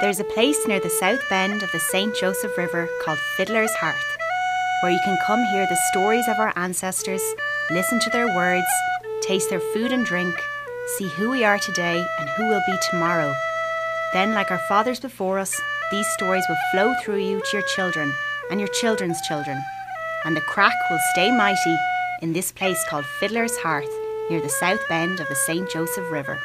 There's a place near the south bend of the St. Joseph River called Fiddler's Hearth, where you can come hear the stories of our ancestors, listen to their words, taste their food and drink, see who we are today and who will be tomorrow. Then, like our fathers before us, these stories will flow through you to your children and your children's children. And the crack will stay mighty in this place called Fiddler's Hearth near the south bend of the St. Joseph River.